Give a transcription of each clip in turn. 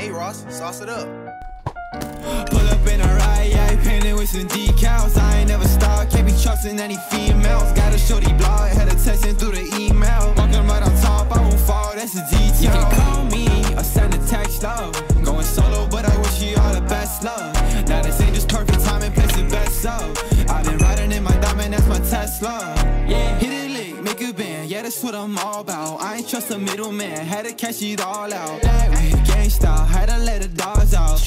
Hey Ross, sauce it up. Pull up in a ride, yeah, painted with some decals. I ain't never stopped, can't be trusting any females. Got a shorty blog, had her texting through the email. Walking right on top, I won't fall, that's a detail. You can call me or send a text, love. Going solo, but I wish you all the best love. Now this ain't just perfect time and place the best so. I've been riding in my diamond, that's my Tesla. Yeah, hit it lick, make a band, yeah, that's what I'm all about. I ain't trust a middleman, had to cash it all out. That way, gangsta,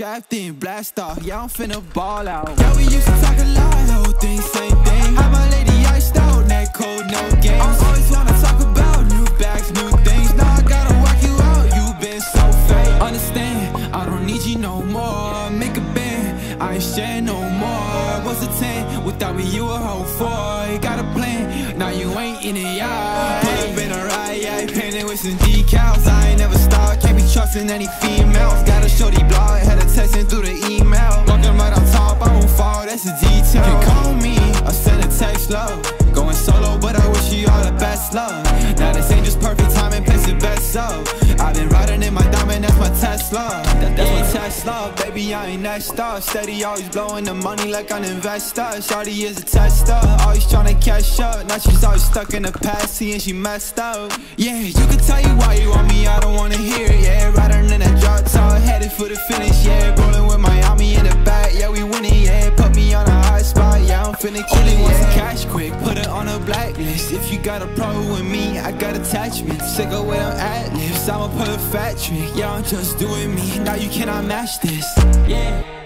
dogs in, blast off, yeah, I'm finna ball out. Yeah, we used to talk a lot, whole thing, same thing. How my lady iced out, neck cold, no games. I always wanna talk about new bags, new things. Now I gotta walk you out, you been so fake. Understand, I don't need you no more. Make a band, I ain't share no more. What's a 10? Without me, you a whole four. Got a plan, now you ain't in it, yeah. Pull up in a ride, yeah, painted with some decals. I ain't never stopped, can't be trusting any females. Gotta show her texting through the email. Walking right on top, I won't fall, that's a detail. You can call me, or send a text, love. Going solo, but I wish you all the best love. Now this ain't just perfect time and place the best so. I've been riding in my diamond, that's my Tesla. That, that's my Tesla, baby, I ain't next up. Steady, always blowing the money like an investor. Shawty is a tester, always trying to catch up. Now she's always stuck in the past, seeing she messed up. Yeah, you can tell you why you want me, I don't wanna hear it. Yeah, riding in that drop top, headed for the finish. Finna kill it. Want some cash quick, put it on a blacklist. If you got a problem with me, I got attachments. Sick of where I'm at lives, I'ma put a fat trick. Yeah, I'm just doing me, now you cannot match this. Yeah.